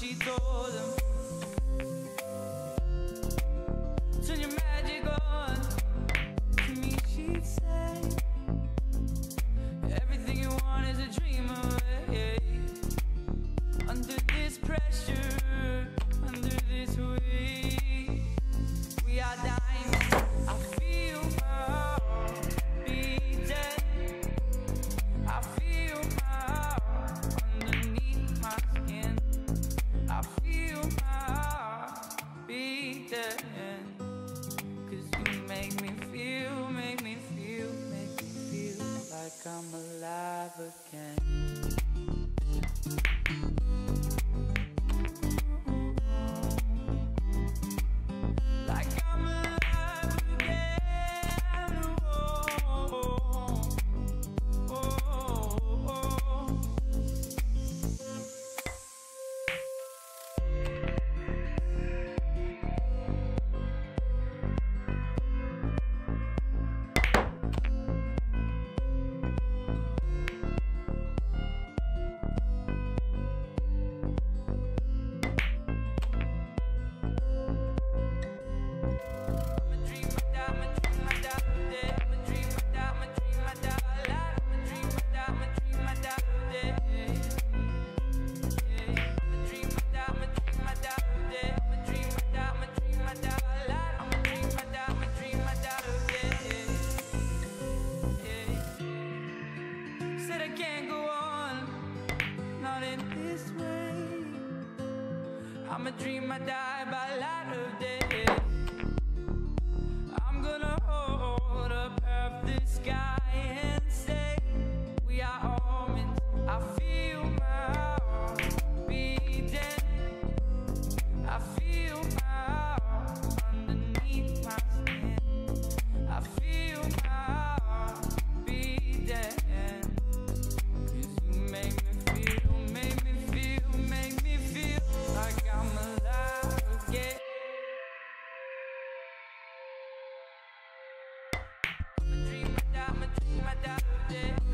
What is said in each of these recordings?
she told him. I'm a dream, I die by light of day. day.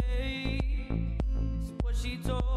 day. It's what she told.